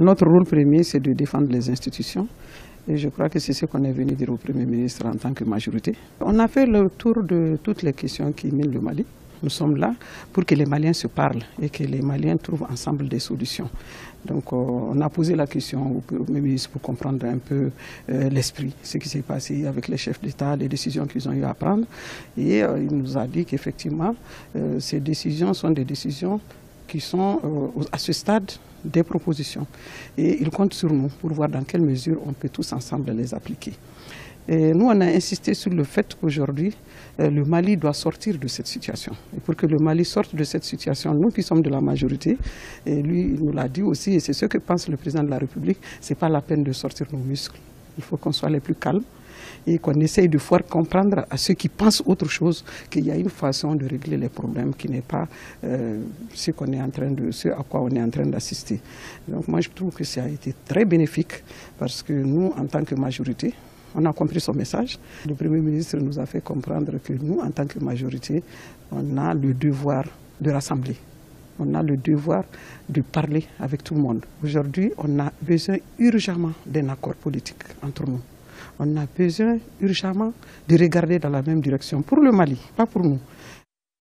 Notre rôle premier, c'est de défendre les institutions. Et je crois que c'est ce qu'on est venu dire au Premier ministre en tant que majorité. On a fait le tour de toutes les questions qui minent le Mali. Nous sommes là pour que les Maliens se parlent et que les Maliens trouvent ensemble des solutions. Donc euh, on a posé la question au Premier ministre pour comprendre un peu euh, l'esprit, ce qui s'est passé avec les chefs d'État, les décisions qu'ils ont eu à prendre. Et euh, il nous a dit qu'effectivement, ces décisions sont des décisions qui sont à ce stade des propositions. Et il compte sur nous pour voir dans quelle mesure on peut tous ensemble les appliquer. Nous, on a insisté sur le fait qu'aujourd'hui, euh, le Mali doit sortir de cette situation. Et pour que le Mali sorte de cette situation, nous qui sommes de la majorité, et lui, il nous l'a dit aussi, et c'est ce que pense le président de la République, ce n'est pas la peine de sortir nos muscles. Il faut qu'on soit les plus calmes et qu'on essaye de faire comprendre à ceux qui pensent autre chose qu'il y a une façon de régler les problèmes qui n'est pas euh, ce, qu'on est en train de, ce à quoi on est en train d'assister. Donc moi, je trouve que ça a été très bénéfique parce que nous, en tant que majorité, on a compris son message. Le Premier ministre nous a fait comprendre que nous, en tant que majorité, on a le devoir de rassembler. On a le devoir de parler avec tout le monde. Aujourd'hui, on a besoin urgemment d'un accord politique entre nous. On a besoin urgemment de regarder dans la même direction pour le Mali, pas pour nous.